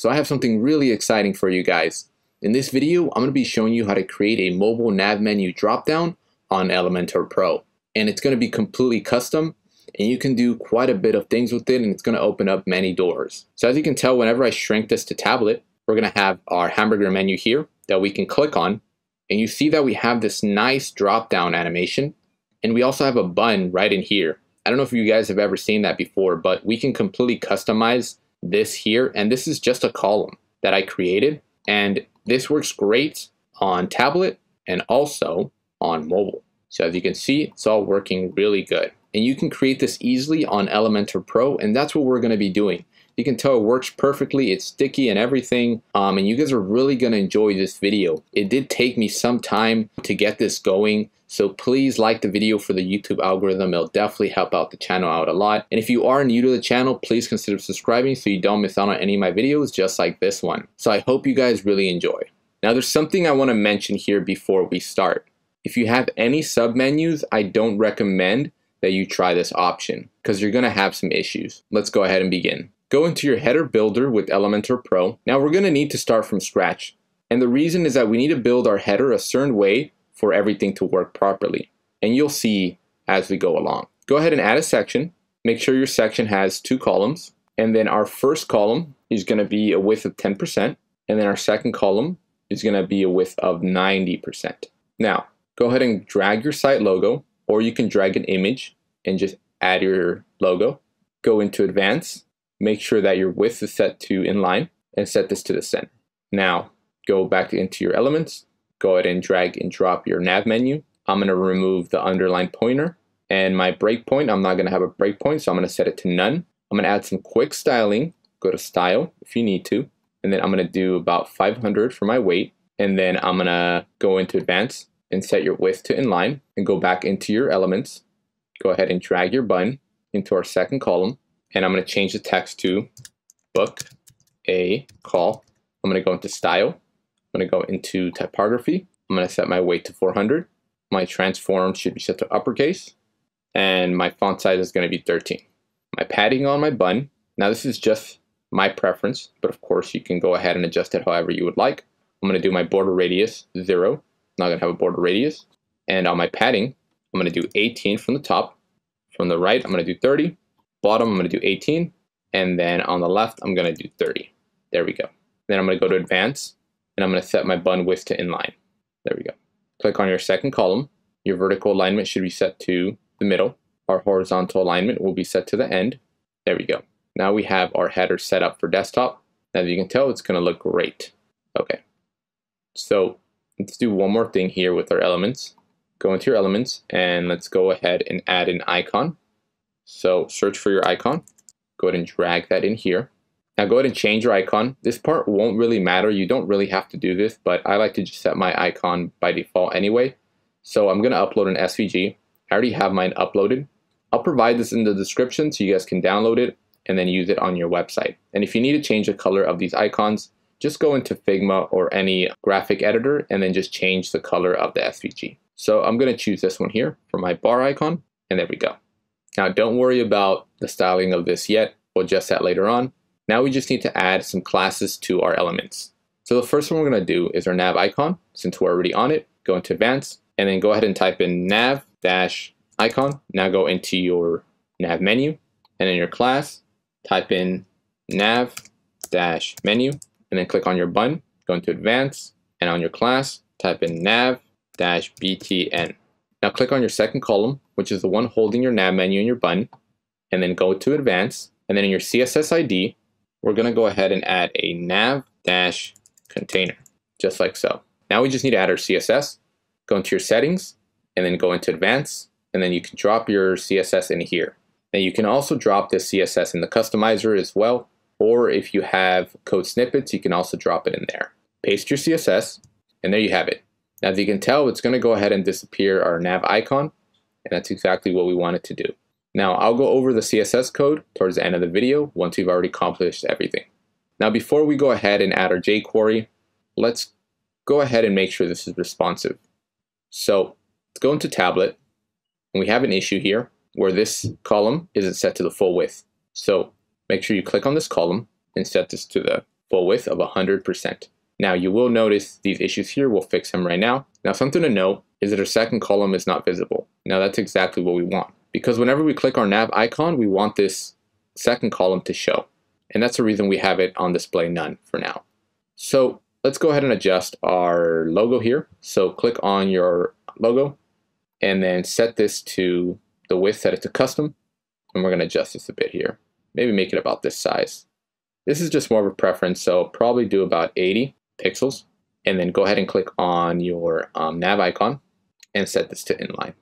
So I have something really exciting for you guys. In this video, I'm going to be showing you how to create a mobile nav menu dropdown on Elementor Pro. And it's going to be completely custom and you can do quite a bit of things with it and it's going to open up many doors. So as you can tell, whenever I shrink this to tablet, we're going to have our hamburger menu here that we can click on. And you see that we have this nice drop down animation. And we also have a button right in here. I don't know if you guys have ever seen that before, but we can completely customize this here. And this is just a column that I created. And this works great on tablet and also on mobile. So as you can see, it's all working really good. And you can create this easily on Elementor Pro, and that's what we're going to be doing. You can tell it works perfectly, it's sticky and everything, um, and you guys are really going to enjoy this video. It did take me some time to get this going, so please like the video for the YouTube algorithm. It'll definitely help out the channel out a lot. And if you are new to the channel, please consider subscribing so you don't miss out on any of my videos just like this one. So I hope you guys really enjoy. Now there's something I want to mention here before we start. If you have any submenus, I don't recommend that you try this option because you're going to have some issues. Let's go ahead and begin. Go into your header builder with Elementor Pro. Now we're going to need to start from scratch. And the reason is that we need to build our header a certain way for everything to work properly. And you'll see as we go along. Go ahead and add a section. Make sure your section has two columns. And then our first column is going to be a width of 10%. And then our second column is going to be a width of 90%. Now, go ahead and drag your site logo, or you can drag an image and just add your logo. Go into advanced, make sure that your width is set to inline, and set this to the center. Now, go back into your elements, go ahead and drag and drop your nav menu. I'm going to remove the underline pointer and my breakpoint. I'm not going to have a breakpoint, so I'm going to set it to none. I'm going to add some quick styling. Go to style if you need to. And then I'm going to do about 500 for my weight. And then I'm going to go into advanced and set your width to inline and go back into your elements. Go ahead and drag your button into our second column. And I'm going to change the text to book a call. I'm going to go into style I'm going to go into typography. I'm going to set my weight to 400. My transform should be set to uppercase. And my font size is going to be 13. My padding on my button. Now this is just my preference, but of course you can go ahead and adjust it however you would like. I'm going to do my border radius 0. I'm not going to have a border radius. And on my padding, I'm going to do 18 from the top. From the right, I'm going to do 30. Bottom, I'm going to do 18. And then on the left, I'm going to do 30. There we go. Then I'm going to go to advanced and I'm going to set my button width to inline. There we go. Click on your second column. Your vertical alignment should be set to the middle. Our horizontal alignment will be set to the end. There we go. Now we have our header set up for desktop. As you can tell, it's going to look great. Okay. So let's do one more thing here with our elements. Go into your elements and let's go ahead and add an icon. So search for your icon. Go ahead and drag that in here. Now go ahead and change your icon. This part won't really matter. You don't really have to do this, but I like to just set my icon by default anyway. So I'm going to upload an SVG. I already have mine uploaded. I'll provide this in the description so you guys can download it and then use it on your website. And if you need to change the color of these icons, just go into Figma or any graphic editor and then just change the color of the SVG. So I'm going to choose this one here for my bar icon, and there we go. Now don't worry about the styling of this yet. We'll adjust that later on. Now we just need to add some classes to our elements. So the first one we're going to do is our nav icon. Since we're already on it, go into advanced and then go ahead and type in nav dash icon. Now go into your nav menu and in your class, type in nav dash menu and then click on your button, go into advanced and on your class, type in nav dash btn. Now click on your second column, which is the one holding your nav menu in your button, and then go to advanced and then in your CSS ID, we're going to go ahead and add a nav dash container, just like so. Now we just need to add our CSS. Go into your settings, and then go into advanced, and then you can drop your CSS in here. Now you can also drop this CSS in the customizer as well, or if you have code snippets, you can also drop it in there. Paste your CSS, and there you have it. Now as you can tell, it's going to go ahead and disappear our nav icon, and that's exactly what we want it to do. Now I'll go over the CSS code towards the end of the video once we've already accomplished everything. Now before we go ahead and add our jQuery, let's go ahead and make sure this is responsive. So let's go into tablet and we have an issue here where this column isn't set to the full width. So make sure you click on this column and set this to the full width of 100%. Now you will notice these issues here, we'll fix them right now. Now something to note is that our second column is not visible. Now that's exactly what we want because whenever we click our nav icon, we want this second column to show. And that's the reason we have it on display none for now. So let's go ahead and adjust our logo here. So click on your logo and then set this to the width, set it to custom. And we're gonna adjust this a bit here. Maybe make it about this size. This is just more of a preference, so probably do about 80 pixels. And then go ahead and click on your um, nav icon and set this to inline.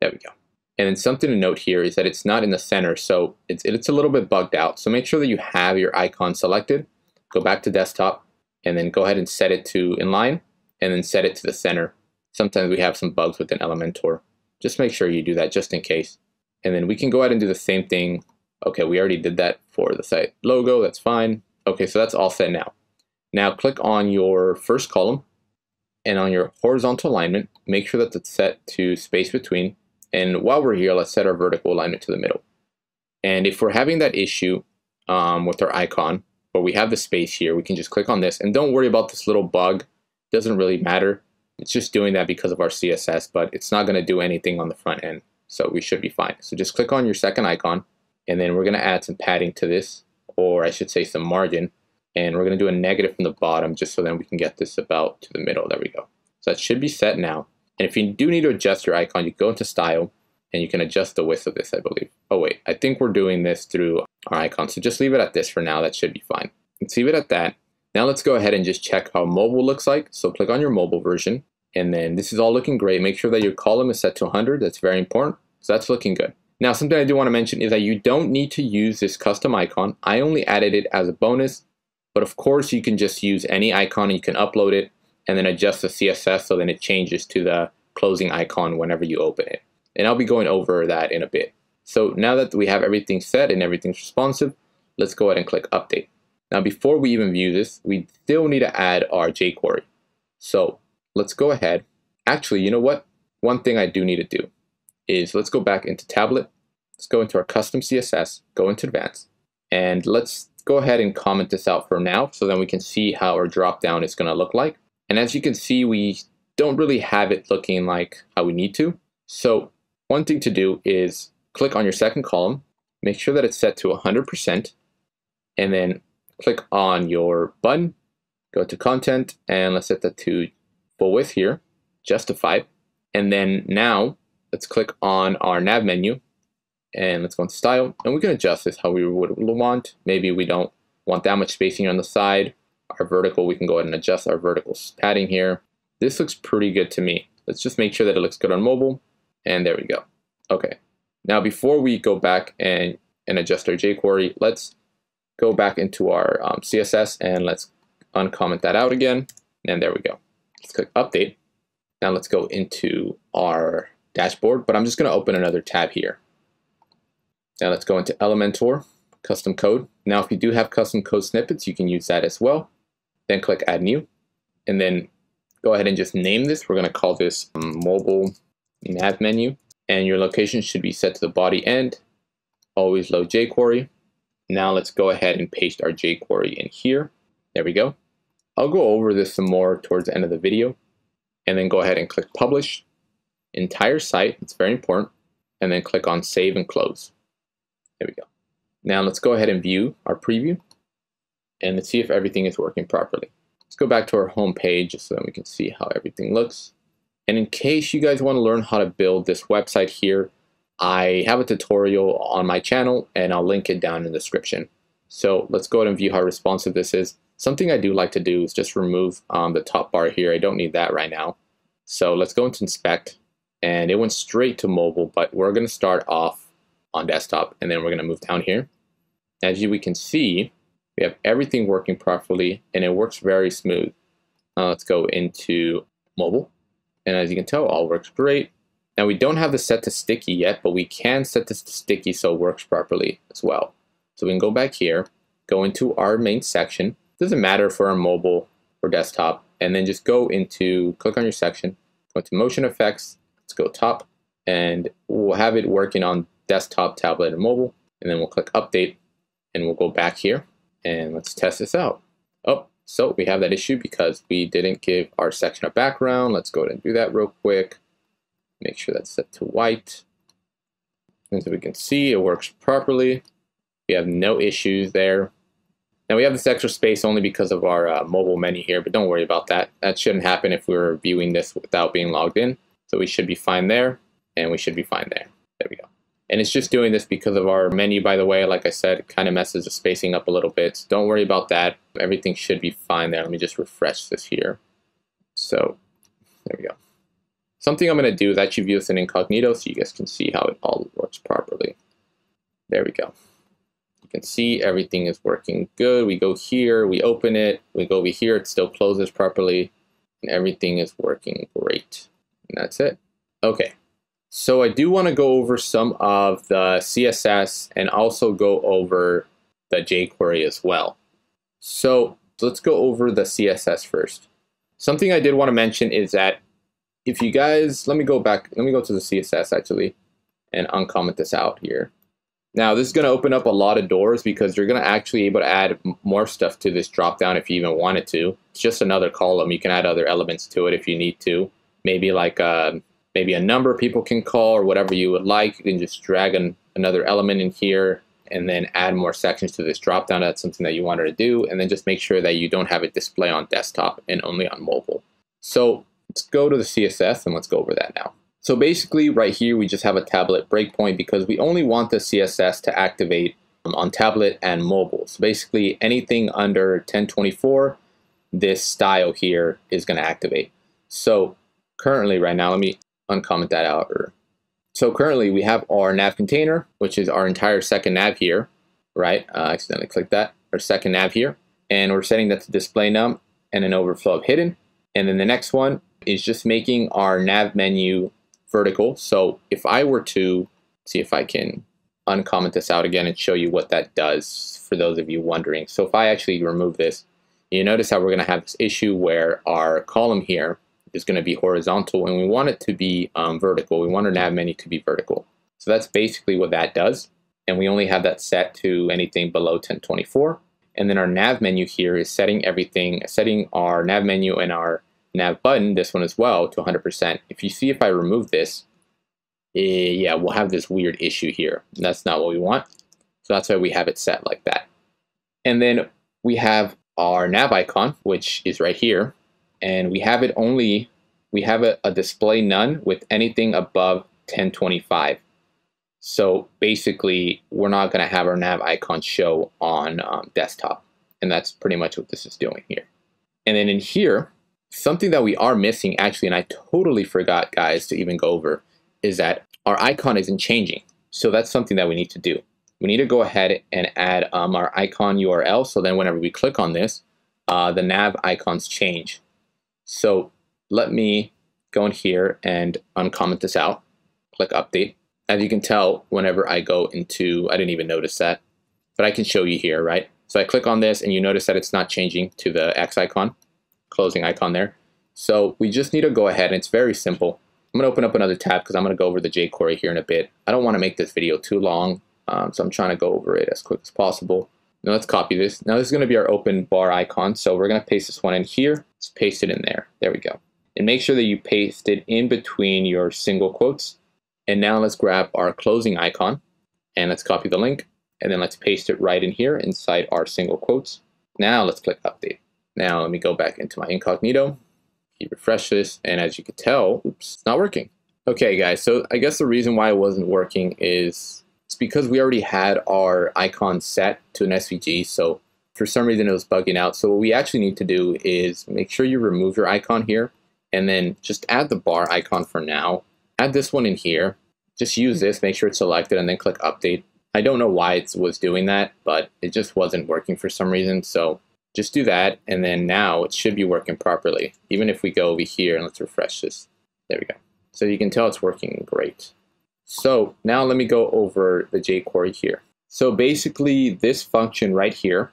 There we go. And then something to note here is that it's not in the center, so it's, it's a little bit bugged out. So make sure that you have your icon selected. Go back to desktop, and then go ahead and set it to inline, and then set it to the center. Sometimes we have some bugs within Elementor. Just make sure you do that just in case. And then we can go ahead and do the same thing. Okay, we already did that for the site logo, that's fine. Okay, so that's all set now. Now click on your first column, and on your horizontal alignment, make sure that it's set to space between and while we're here, let's set our vertical alignment to the middle. And if we're having that issue um, with our icon, where we have the space here, we can just click on this. And don't worry about this little bug. It doesn't really matter. It's just doing that because of our CSS, but it's not going to do anything on the front end. So we should be fine. So just click on your second icon, and then we're going to add some padding to this, or I should say some margin. And we're going to do a negative from the bottom just so then we can get this about to the middle. There we go. So that should be set now. And if you do need to adjust your icon, you go into style and you can adjust the width of this, I believe. Oh wait, I think we're doing this through our icon. So just leave it at this for now. That should be fine. Let's leave it at that. Now let's go ahead and just check how mobile looks like. So click on your mobile version. And then this is all looking great. Make sure that your column is set to 100. That's very important. So that's looking good. Now something I do want to mention is that you don't need to use this custom icon. I only added it as a bonus. But of course you can just use any icon and you can upload it and then adjust the CSS so then it changes to the closing icon whenever you open it. And I'll be going over that in a bit. So now that we have everything set and everything's responsive, let's go ahead and click update. Now before we even view this, we still need to add our jQuery. So let's go ahead. Actually, you know what? One thing I do need to do is let's go back into tablet. Let's go into our custom CSS, go into advanced, and let's go ahead and comment this out for now so then we can see how our dropdown is going to look like. And as you can see, we don't really have it looking like how we need to. So one thing to do is click on your second column, make sure that it's set to 100%, and then click on your button, go to content, and let's set that to full width here, justified. And then now let's click on our nav menu and let's go into style and we can adjust this how we would want. Maybe we don't want that much spacing on the side. Our vertical, we can go ahead and adjust our vertical padding here. This looks pretty good to me. Let's just make sure that it looks good on mobile. And there we go. Okay. Now, before we go back and, and adjust our jQuery, let's go back into our um, CSS and let's uncomment that out again. And there we go. Let's click update. Now let's go into our dashboard, but I'm just going to open another tab here. Now let's go into Elementor, custom code. Now if you do have custom code snippets, you can use that as well. Then click add new. And then go ahead and just name this. We're going to call this um, mobile nav menu. And your location should be set to the body end. Always load jQuery. Now let's go ahead and paste our jQuery in here. There we go. I'll go over this some more towards the end of the video. And then go ahead and click publish. Entire site, it's very important. And then click on save and close. There we go. Now let's go ahead and view our preview. And let's see if everything is working properly. Let's go back to our home page so that we can see how everything looks. And in case you guys want to learn how to build this website here, I have a tutorial on my channel and I'll link it down in the description. So let's go ahead and view how responsive this is. Something I do like to do is just remove um, the top bar here. I don't need that right now. So let's go into inspect and it went straight to mobile, but we're going to start off on desktop and then we're going to move down here. As you we can see, we have everything working properly and it works very smooth. Now let's go into mobile. And as you can tell, all works great. Now we don't have the set to sticky yet, but we can set this to sticky so it works properly as well. So we can go back here, go into our main section. Doesn't matter for our mobile or desktop. And then just go into, click on your section, go to motion effects, let's go top, and we'll have it working on desktop, tablet, and mobile. And then we'll click update, and we'll go back here and let's test this out. Oh, so we have that issue because we didn't give our section a background. Let's go ahead and do that real quick. Make sure that's set to white. As we can see, it works properly. We have no issues there. Now we have this extra space only because of our uh, mobile menu here, but don't worry about that. That shouldn't happen if we were viewing this without being logged in. So we should be fine there, and we should be fine there. There we go. And it's just doing this because of our menu, by the way. Like I said, it kind of messes the spacing up a little bit. So don't worry about that. Everything should be fine there. Let me just refresh this here. So there we go. Something I'm going to do is actually view this in incognito so you guys can see how it all works properly. There we go. You can see everything is working good. We go here, we open it, we go over here, it still closes properly, and everything is working great. And that's it. Okay, so I do want to go over some of the CSS and also go over the jQuery as well. So let's go over the CSS first. Something I did want to mention is that if you guys, let me go back, let me go to the CSS actually and uncomment this out here. Now this is going to open up a lot of doors because you're going to actually able to add more stuff to this dropdown if you even wanted to. It's just another column. You can add other elements to it if you need to. Maybe like a, um, maybe a number people can call or whatever you would like. You can just drag an, another element in here and then add more sections to this dropdown. That's something that you wanted to do. And then just make sure that you don't have it display on desktop and only on mobile. So Let's go to the CSS and let's go over that now. So basically right here, we just have a tablet breakpoint because we only want the CSS to activate um, on tablet and mobile. So basically anything under 1024, this style here is going to activate. So currently right now, let me uncomment that out. Or, so currently we have our nav container, which is our entire second nav here, right? Uh, accidentally clicked that, our second nav here. And we're setting that to display none and an overflow of hidden. And then the next one is just making our nav menu vertical. So if I were to see if I can uncomment this out again and show you what that does for those of you wondering. So if I actually remove this, you notice how we're going to have this issue where our column here is going to be horizontal and we want it to be um, vertical. We want our nav menu to be vertical. So that's basically what that does. And we only have that set to anything below 1024. And then our nav menu here is setting everything, setting our nav menu and our nav button, this one as well, to 100%. If you see if I remove this, eh, yeah, we'll have this weird issue here. That's not what we want. So that's why we have it set like that. And then we have our nav icon, which is right here. And we have it only, we have a, a display none with anything above 1025. So basically, we're not going to have our nav icon show on um, desktop. And that's pretty much what this is doing here. And then in here, Something that we are missing actually, and I totally forgot guys to even go over, is that our icon isn't changing. So that's something that we need to do. We need to go ahead and add um, our icon URL. So then whenever we click on this, uh, the nav icons change. So let me go in here and uncomment this out, click update. As you can tell, whenever I go into, I didn't even notice that, but I can show you here, right? So I click on this and you notice that it's not changing to the X icon closing icon there. So we just need to go ahead and it's very simple. I'm to open up another tab because I'm going to go over the jQuery here in a bit. I don't want to make this video too long, um, so I'm trying to go over it as quick as possible. Now let's copy this. Now this is going to be our open bar icon, so we're going to paste this one in here. Paste it in there. There we go. And make sure that you paste it in between your single quotes. And now let's grab our closing icon and let's copy the link and then let's paste it right in here inside our single quotes. Now let's click update. Now let me go back into my incognito, you refresh this, and as you can tell, oops, it's not working. Okay guys, so I guess the reason why it wasn't working is it's because we already had our icon set to an SVG, so for some reason it was bugging out. So what we actually need to do is make sure you remove your icon here, and then just add the bar icon for now. Add this one in here. Just use this, make sure it's selected, and then click update. I don't know why it was doing that, but it just wasn't working for some reason, so just do that, and then now it should be working properly. Even if we go over here and let's refresh this. There we go. So you can tell it's working great. So now let me go over the jQuery here. So basically this function right here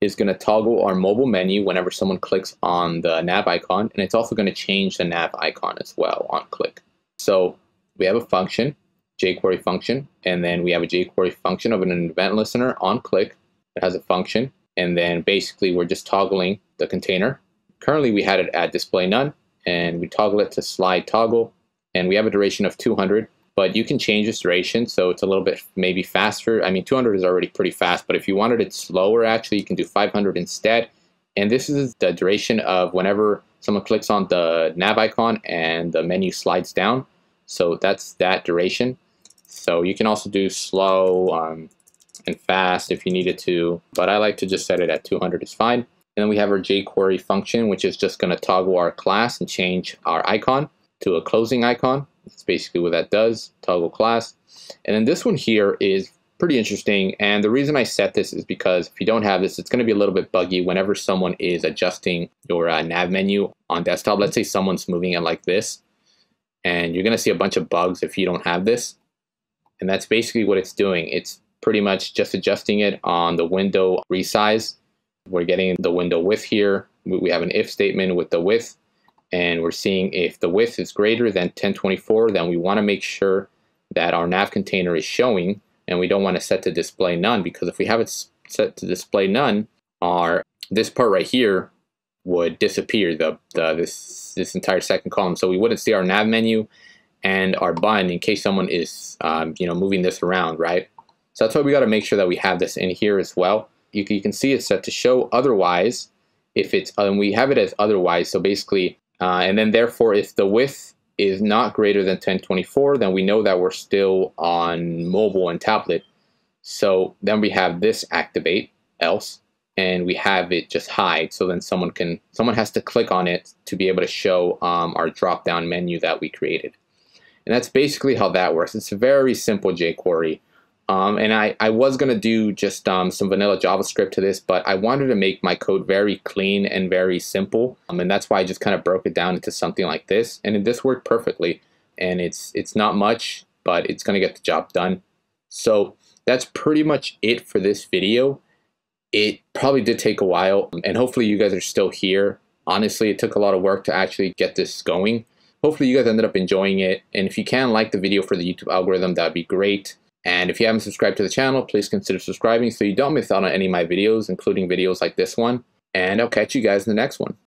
is going to toggle our mobile menu whenever someone clicks on the nav icon, and it's also going to change the nav icon as well on click. So we have a function, jQuery function, and then we have a jQuery function of an event listener on click that has a function, and then basically we're just toggling the container. Currently we had it at display none, and we toggle it to slide toggle, and we have a duration of 200, but you can change this duration so it's a little bit maybe faster. I mean, 200 is already pretty fast, but if you wanted it slower, actually, you can do 500 instead. And this is the duration of whenever someone clicks on the nav icon and the menu slides down. So that's that duration. So you can also do slow um, and fast if you needed to, but I like to just set it at 200 is fine. And then we have our jQuery function, which is just going to toggle our class and change our icon to a closing icon. That's basically what that does, toggle class. And then this one here is pretty interesting. And the reason I set this is because if you don't have this, it's going to be a little bit buggy whenever someone is adjusting your uh, nav menu on desktop. Let's say someone's moving it like this, and you're going to see a bunch of bugs if you don't have this. And that's basically what it's doing. It's pretty much just adjusting it on the window resize. We're getting the window width here. We have an if statement with the width, and we're seeing if the width is greater than 1024, then we want to make sure that our nav container is showing and we don't want to set to display none because if we have it set to display none, our this part right here would disappear, the, the this this entire second column. So we wouldn't see our nav menu and our button in case someone is um, you know moving this around, right? So that's why we got to make sure that we have this in here as well. You, you can see it's set to show otherwise if it's and we have it as otherwise. So basically, uh, and then therefore if the width is not greater than 1024, then we know that we're still on mobile and tablet. So then we have this activate else and we have it just hide. So then someone can someone has to click on it to be able to show um, our drop down menu that we created. And that's basically how that works. It's a very simple jQuery um, and I, I was going to do just um, some vanilla JavaScript to this, but I wanted to make my code very clean and very simple. Um, and that's why I just kind of broke it down into something like this. And this worked perfectly. And it's, it's not much, but it's going to get the job done. So that's pretty much it for this video. It probably did take a while, and hopefully you guys are still here. Honestly, it took a lot of work to actually get this going. Hopefully you guys ended up enjoying it. And if you can like the video for the YouTube algorithm, that'd be great. And if you haven't subscribed to the channel, please consider subscribing so you don't miss out on any of my videos, including videos like this one. And I'll catch you guys in the next one.